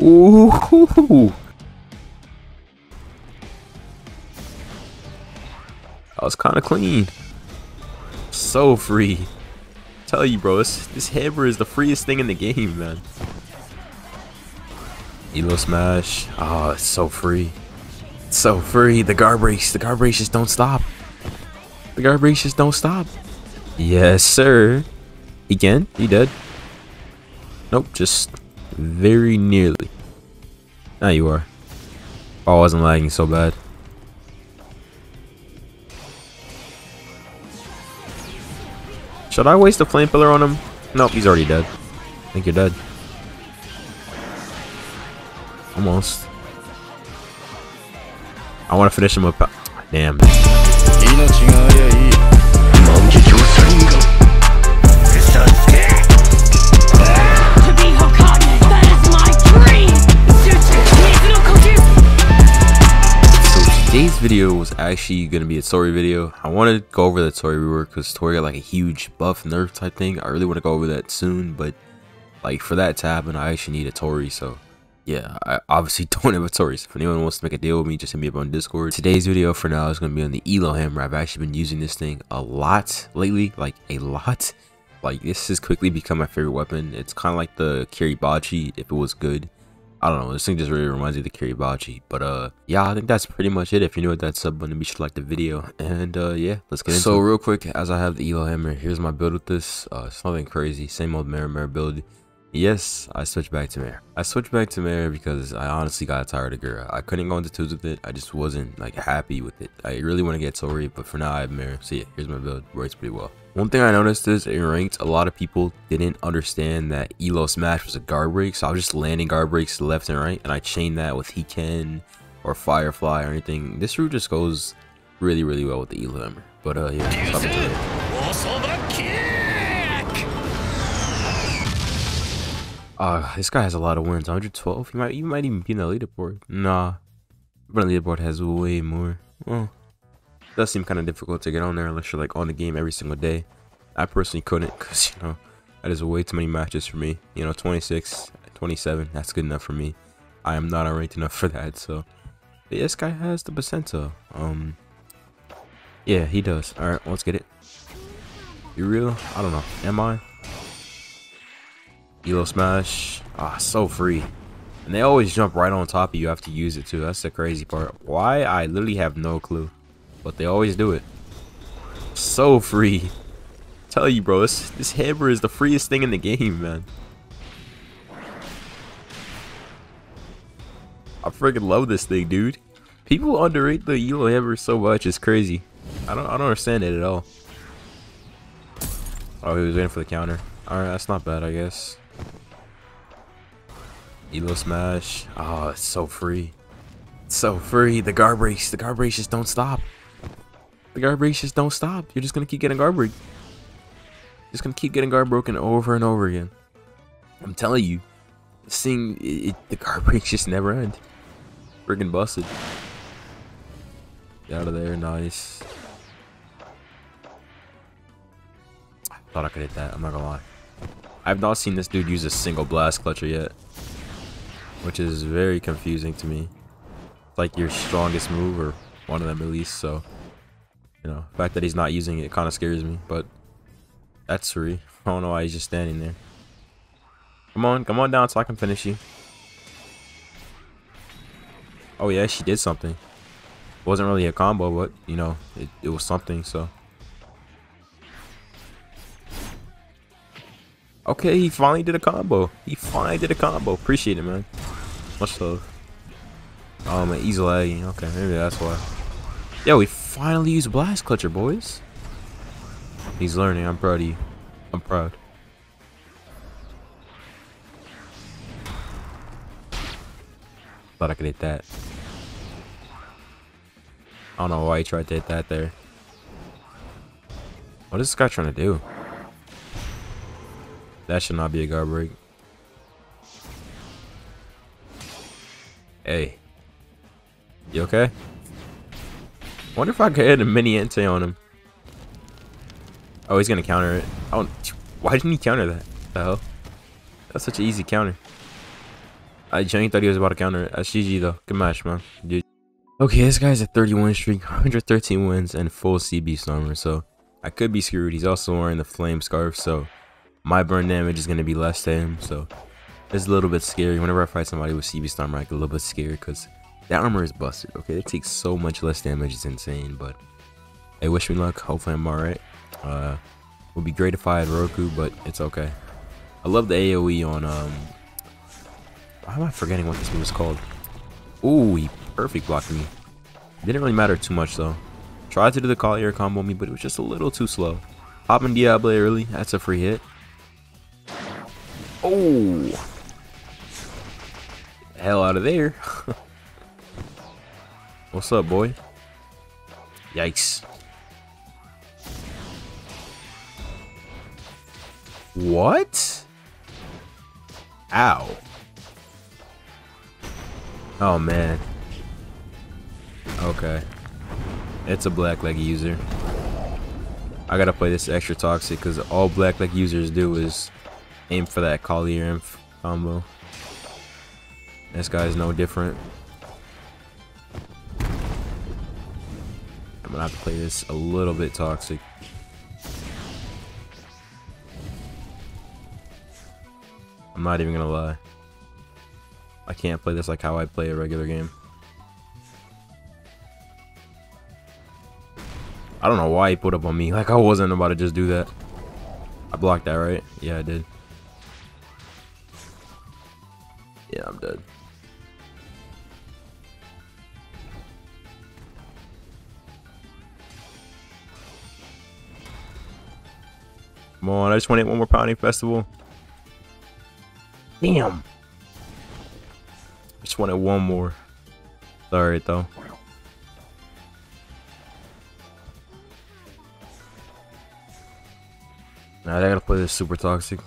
Ooh. That was kind of clean. So free. Tell you, bro, this, this hammer is the freest thing in the game, man. Elo smash. Oh, it's so free. It's so free. The guard breaks. The guard breaks just don't stop. The guard breaks just don't stop. Yes, sir. He can. He dead. Nope, just very nearly. Now you are. Oh, I wasn't lagging so bad. Should I waste a flame pillar on him? Nope, he's already dead. I think you're dead. Almost. I want to finish him up. Damn. Today's video was actually gonna be a Tori video. I want to go over the Tori rework because Tori got like a huge buff nerf type thing. I really want to go over that soon, but like for that to happen, I actually need a Tori. So yeah, I obviously don't have a Tori. So if anyone wants to make a deal with me, just hit me up on Discord. Today's video for now is gonna be on the Elo Hammer. I've actually been using this thing a lot lately, like a lot. Like this has quickly become my favorite weapon. It's kind of like the Kiribachi if it was good. I don't know, this thing just really reminds me of the Kiribachi. But uh yeah, I think that's pretty much it. If you're new with that sub button, be sure to like the video. And uh yeah, let's get into so, it. So real quick, as I have the Elo Hammer, here's my build with this. Uh it's nothing crazy, same old Mera Mera build. Yes, I switched back to Mera. I switched back to Mera because I honestly got tired of Gura. I couldn't go into twos with it. I just wasn't like happy with it. I really want to get Tori, but for now I have Mera. So yeah, here's my build. Works pretty well. One thing I noticed is in ranked, a lot of people didn't understand that Elo Smash was a guard break, so I was just landing guard breaks left and right, and I chained that with Hiken or Firefly or anything. This route just goes really, really well with the Elo hammer. But uh, yeah, uh, this guy has a lot of wins. 112. He might, he might even be in the leaderboard. Nah, but the leaderboard has way more. Oh does seem kind of difficult to get on there unless you're like on the game every single day. I personally couldn't because you know that is way too many matches for me. You know, 26, 27. That's good enough for me. I am not ranked enough for that. So, but this guy has the percentile. Um, yeah, he does. All right, let's get it. You real? I don't know. Am I? Elo Smash. Ah, so free. And they always jump right on top of you after you use it too. That's the crazy part. Why? I literally have no clue. But they always do it. So free. Tell you, bro, this, this hammer is the freest thing in the game, man. I freaking love this thing, dude. People underrate the Elo hammer so much. It's crazy. I don't I don't understand it at all. Oh, he was waiting for the counter. Alright, that's not bad, I guess. Elo Smash. Oh, it's so free. It's so free. The guard breaks. The guard breaks just don't stop. The guard breaks just don't stop. You're just gonna keep getting guard break. Just gonna keep getting guard broken over and over again. I'm telling you, thing, it, it, the guard breaks just never end. Friggin' busted. Get out of there, nice. Thought I could hit that. I'm not gonna lie. I've not seen this dude use a single blast clutcher yet which is very confusing to me. It's like your strongest move or one of them at least. So, you know, the fact that he's not using it kind of scares me. But that's free. I don't know why he's just standing there. Come on, come on down so I can finish you. Oh yeah, she did something. It wasn't really a combo, but you know, it, it was something. So. Okay, he finally did a combo. He finally did a combo. Appreciate it, man. Much love. Oh, man, he's lagging. Okay, maybe that's why. Yo, we finally used Blast Clutcher, boys. He's learning. I'm proud of you. I'm proud. Thought I could hit that. I don't know why he tried to hit that there. What is this guy trying to do? That should not be a guard break. Hey. You okay? Wonder if I could hit a mini ente on him. Oh, he's gonna counter it. Oh, why didn't he counter that? The hell? That's such an easy counter. I genuinely thought he was about to counter it. Uh, That's GG though. Good match, man. Dude. Okay, this guy's a 31 streak, 113 wins, and full CB Stormer, so I could be screwed. He's also wearing the flame scarf, so my burn damage is to be less to him, so it's a little bit scary. Whenever I fight somebody with CB Stormer, I get a little bit scared because that armor is busted, okay? It takes so much less damage, it's insane, but hey, wish me luck. Hopefully I'm alright. Uh, would be great if I had Roku, but it's okay. I love the AoE on, um, why am I forgetting what this move is called? Ooh, he perfect blocked me. Didn't really matter too much though. Tried to do the Collier combo me, but it was just a little too slow. Hopping Diablo early, that's a free hit. Oh! Hell out of there. What's up, boy? Yikes. What? Ow. Oh, man. Okay. It's a black leg user. I gotta play this extra toxic because all black leg users do is aim for that Collier inf combo. This guy's no different. I'm gonna have to play this a little bit toxic. I'm not even gonna lie. I can't play this like how I play a regular game. I don't know why he put up on me. Like I wasn't about to just do that. I blocked that, right? Yeah, I did. Yeah, I'm dead. On, I just want to hit one more Pounding Festival. Damn. I Just wanted one more. Sorry, though. Nah, I gotta play this super toxic.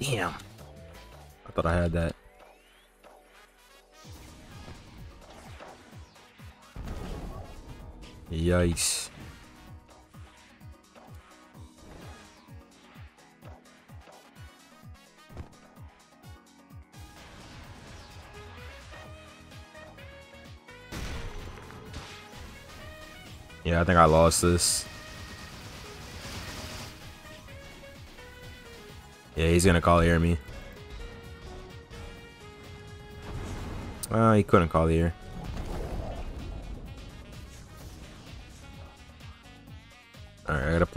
Damn. I thought I had that. Yikes. Yeah, I think I lost this. Yeah, he's gonna Collier me. Well, he couldn't Collier.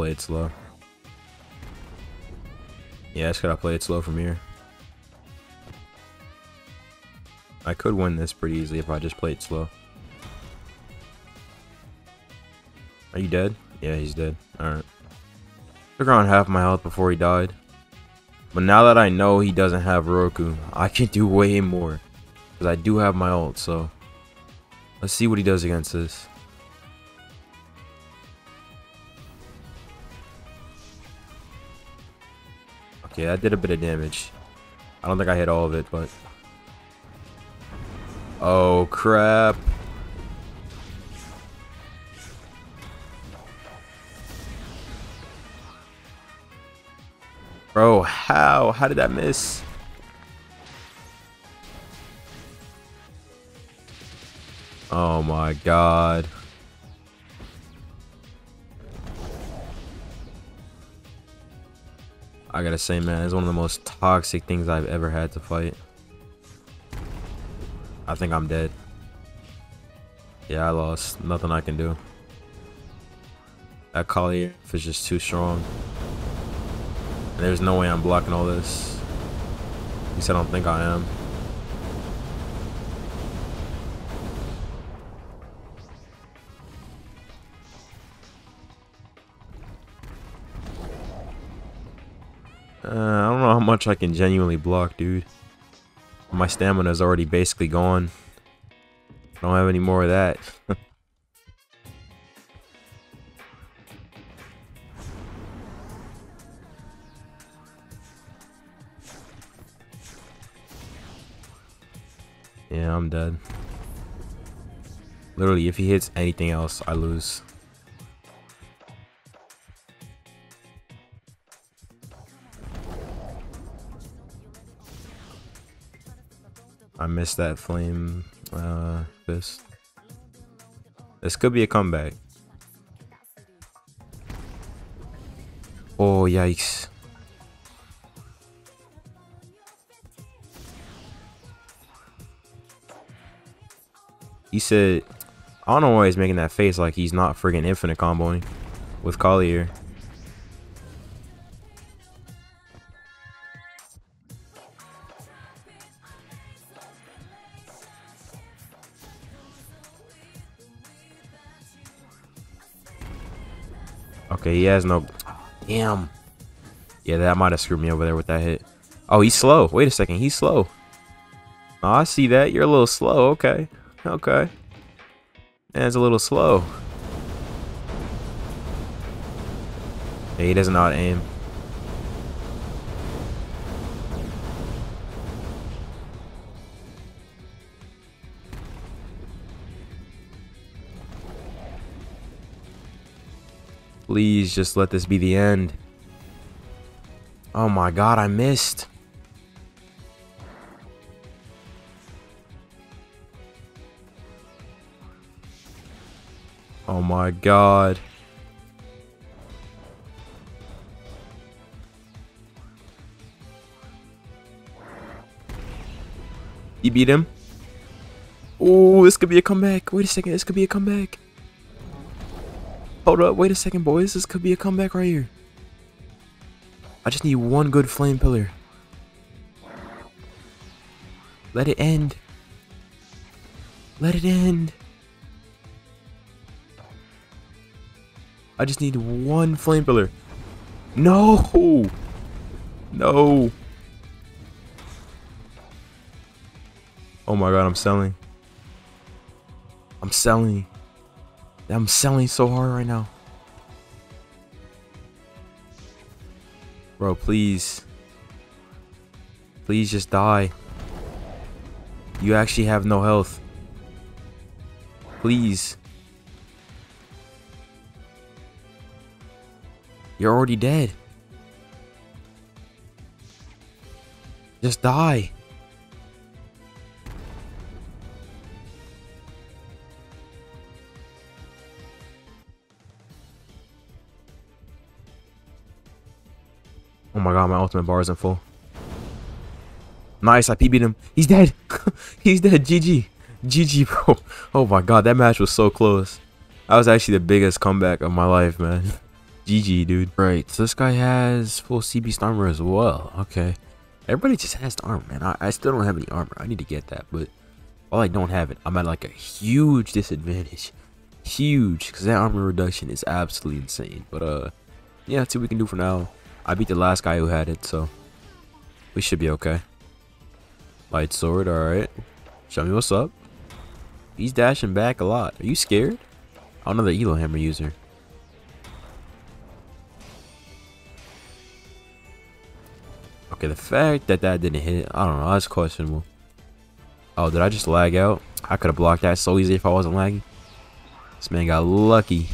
Play it slow. Yeah, I just gotta play it slow from here. I could win this pretty easily if I just played it slow. Are you dead? Yeah, he's dead. Alright. Took around half my health before he died. But now that I know he doesn't have Roku, I can do way more. Because I do have my ult, so... Let's see what he does against this. Okay, that did a bit of damage. I don't think I hit all of it, but... Oh, crap. Bro, how? How did that miss? Oh my god. I gotta say, man, it's one of the most toxic things I've ever had to fight. I think I'm dead. Yeah, I lost. Nothing I can do. That Collier is just too strong. There's no way I'm blocking all this. At least I don't think I am. Uh, I don't know how much I can genuinely block, dude. My stamina is already basically gone. I don't have any more of that. Yeah, I'm dead. Literally, if he hits anything else, I lose. I missed that flame uh, fist. This could be a comeback. Oh, yikes. He said, I don't know why he's making that face like he's not friggin' infinite comboing with Collier. Okay, he has no... Damn. Yeah, that might have screwed me over there with that hit. Oh, he's slow. Wait a second. He's slow. Oh, I see that. You're a little slow. Okay. Okay. Man's a little slow. Yeah, he doesn't know how to aim. Please just let this be the end. Oh my god, I missed. Oh my god. You beat him? Oh, this could be a comeback. Wait a second, this could be a comeback. Hold up, wait a second, boys. This could be a comeback right here. I just need one good flame pillar. Let it end. Let it end. I just need one flame pillar. No! No! Oh my god, I'm selling. I'm selling. I'm selling so hard right now. Bro, please. Please just die. You actually have no health. Please. You're already dead. Just die. Oh my god, my ultimate bar isn't full. Nice, I PB'd him. He's dead. He's dead. GG. GG, bro. Oh my god, that match was so close. That was actually the biggest comeback of my life, man. GG, dude. Right, so this guy has full CB armor as well. Okay. Everybody just has the armor, man. I, I still don't have any armor. I need to get that, but while I don't have it, I'm at like a huge disadvantage. Huge, because that armor reduction is absolutely insane. But, uh, yeah, that's what we can do for now. I beat the last guy who had it, so we should be okay. Light sword, alright. Show me what's up. He's dashing back a lot. Are you scared? Oh, another Elo Hammer user. Okay, the fact that that didn't hit, I don't know, that's questionable. Oh, did I just lag out? I could have blocked that so easy if I wasn't lagging. This man got lucky.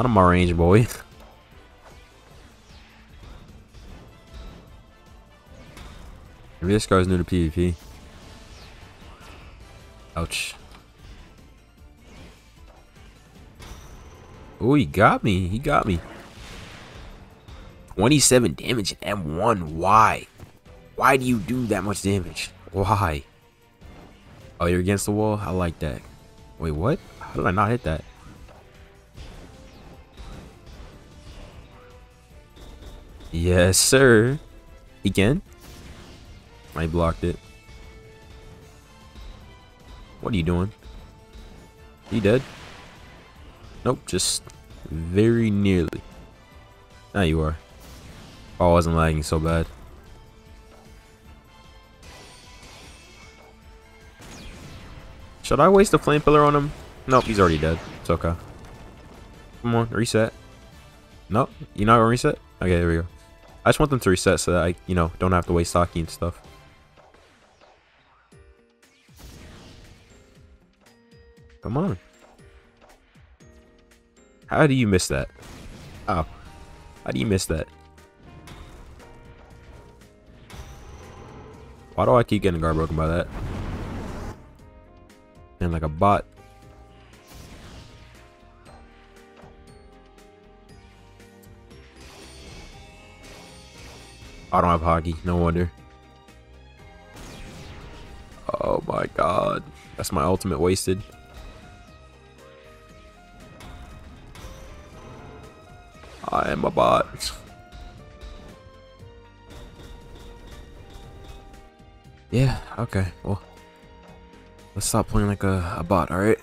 Out of my range, boy. Maybe this guy's new to PvP. Ouch. Oh, he got me. He got me. 27 damage in M1. Why? Why do you do that much damage? Why? Oh, you're against the wall? I like that. Wait, what? How did I not hit that? Yes, sir. Again? I blocked it. What are you doing? He dead? Nope, just very nearly. Now you are. Oh, I wasn't lagging so bad. Should I waste a flame pillar on him? Nope, he's already dead. It's okay. Come on, reset. Nope, you not gonna reset? Okay, there we go. I just want them to reset so that I, you know, don't have to waste Saki and stuff. Come on. How do you miss that? Oh. How do you miss that? Why do I keep getting guard broken by that? And like a bot. I don't have haki, no wonder. Oh my god. That's my ultimate wasted. I am a bot. Yeah, okay, well. Let's stop playing like a, a bot, alright?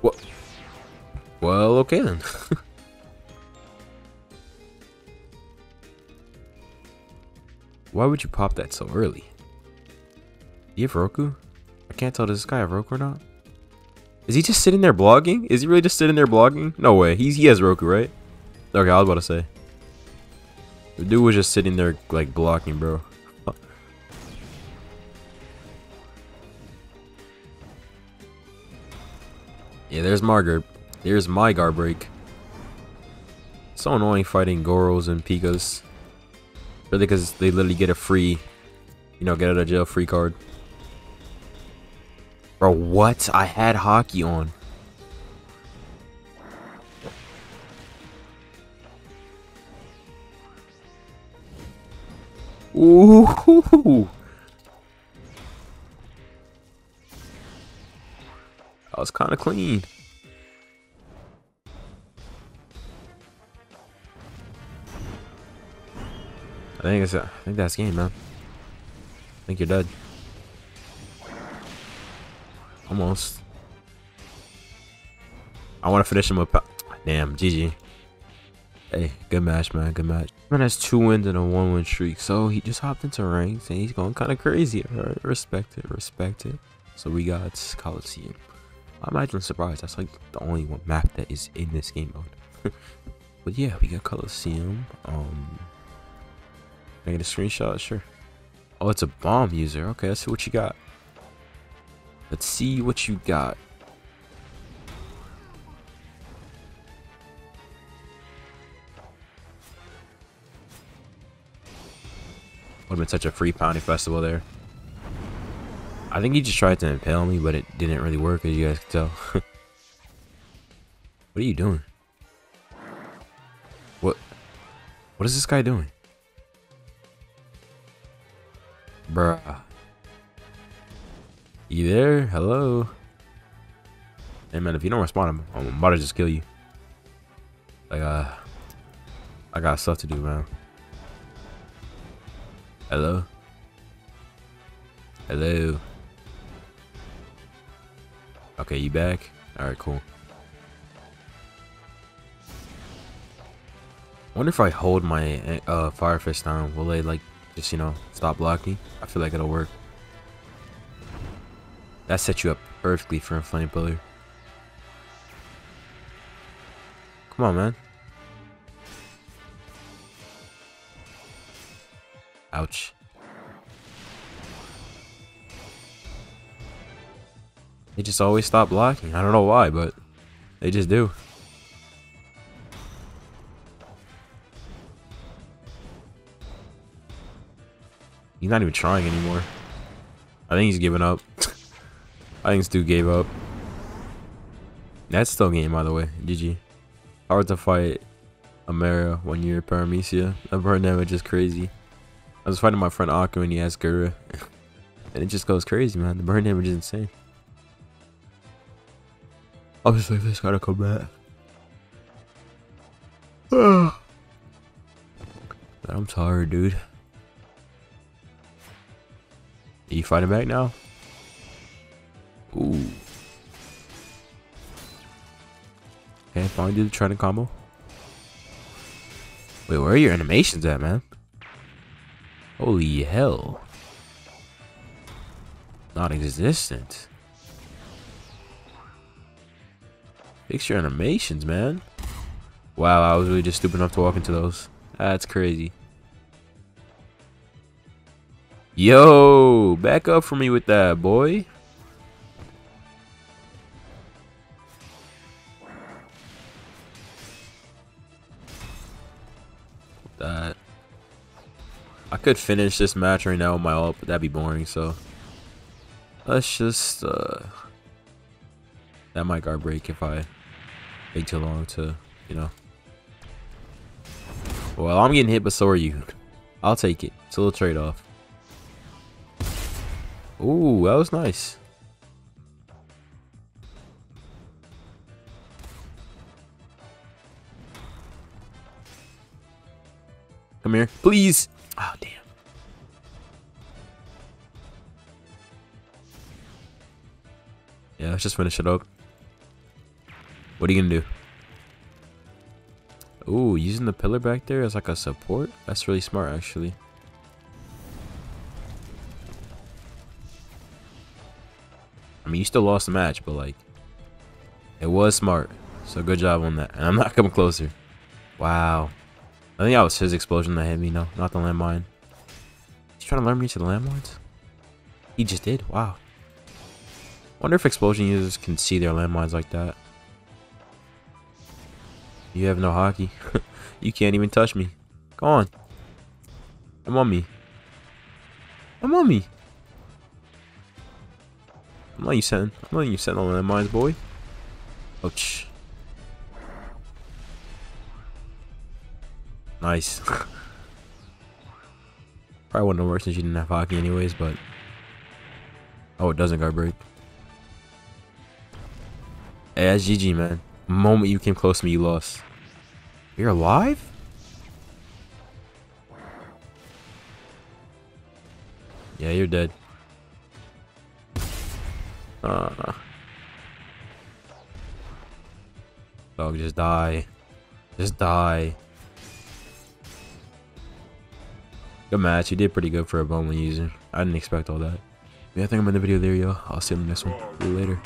What? Well, okay then. Why would you pop that so early? Do you have Roku? I can't tell does this guy have Roku or not. Is he just sitting there blogging? Is he really just sitting there blogging? No way. He's, he has Roku, right? Okay, I was about to say. The dude was just sitting there like blocking, bro. yeah, there's Margaret. There's my guard break. So annoying fighting Goros and Pikas. Really, because they literally get a free, you know, get out of jail free card. Bro, what? I had haki on. Ooh. That was kind of clean. I think it's think that's game, man. I think you're dead. Almost. I want to finish him up. Damn, GG. Hey, good match, man. Good match. Man has two wins and a one-win streak, so he just hopped into ranks and he's going kind of crazy. Respect it, respect it. So we got Coliseum. I'm even surprised. That's like the only one map that is in this game mode. but yeah, we got Coliseum. Um, can I get a screenshot? Sure. Oh, it's a bomb user. Okay, let's see what you got. Let's see what you got. Would have been such a free pounding festival there. I think he just tried to impale me, but it didn't really work, as you guys can tell. what are you doing? What? What is this guy doing? Bruh. You there? Hello? Hey man, if you don't respond, I'm, I'm about to just kill you. Like, uh, I got stuff to do, man. Hello? Hello? Okay, you back? Alright, cool. I wonder if I hold my uh, fire fist down, will they like just, you know, stop blocking? I feel like it'll work. That sets you up perfectly for a flame pillar. Come on, man. Ouch. They just always stop blocking. I don't know why, but they just do. He's not even trying anymore. I think he's giving up. I think Stu gave up. That's still game, by the way. GG. Hard to fight Amara when you're Paramecia. That burn damage is crazy. I was fighting my friend Aku and he has Gura. and it just goes crazy, man. The burn damage is insane. Obviously, this gotta come back. I'm tired, dude. Are you fighting back now? Ooh. Okay, finally do the trident combo. Wait, where are your animations at, man? Holy hell. Non-existent. Fix your animations, man. Wow, I was really just stupid enough to walk into those. That's crazy. Yo, back up for me with that, boy. That. I could finish this match right now with my ult, but that'd be boring, so let's just uh that might guard break if I take too long to, you know. Well, I'm getting hit, but so are you. I'll take it. It's a little trade-off. Ooh, that was nice. Come here, please. Oh, damn. Yeah, let's just finish it up. What are you gonna do? Ooh, using the pillar back there as like a support? That's really smart, actually. Mean, you still lost the match, but like, it was smart. So good job on that. And I'm not coming closer. Wow. I think that was his explosion that hit me, no, not the landmine. He's trying to lure me to the landmines? He just did, wow. Wonder if explosion users can see their landmines like that. You have no haki. you can't even touch me. Go on. I'm on me. I'm on me. I'm letting you send. I'm letting you send on landmines, boy. Ouch. Nice. Probably wouldn't have worked since you didn't have haki anyways, but... Oh, it doesn't guard break. Hey, that's GG, man. The moment you came close to me, you lost. You're alive? Yeah, you're dead. Uh. Dog, just die. Just die. Good match. You did pretty good for a bowling user. I didn't expect all that. Yeah, I think I'm in the video there, y'all. I'll see you in the next one. See you later.